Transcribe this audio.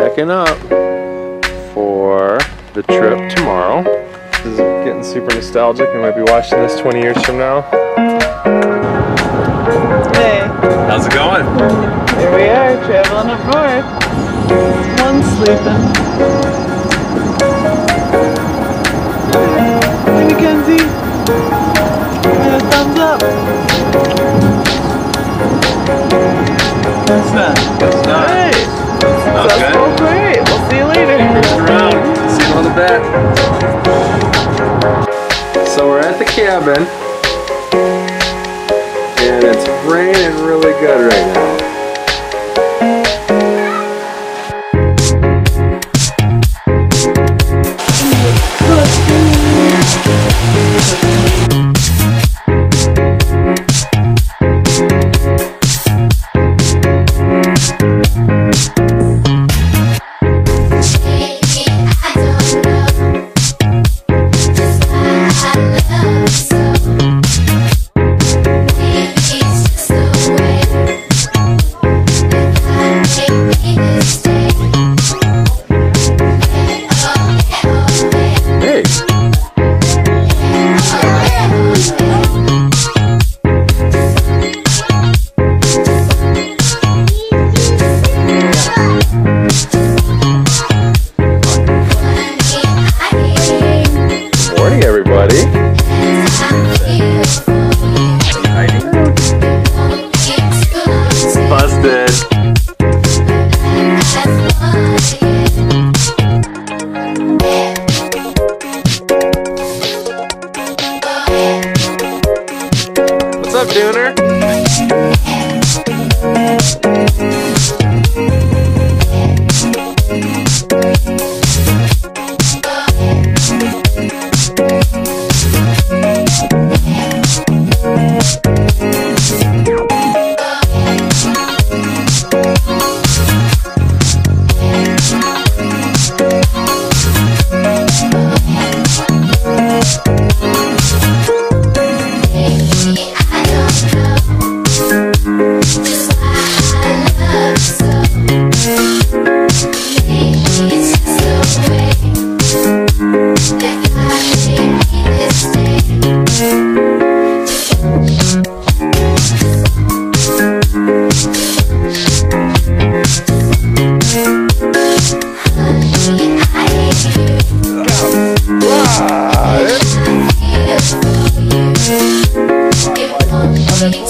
packing up for the trip tomorrow. This is getting super nostalgic. We might be watching this 20 years from now. Hey, How's it going? here we are, traveling up north. One sleeping. Hey, Mackenzie. Give a thumbs up. That's not. At the cabin. And it's raining really good right now. What's up, Dooner? Music.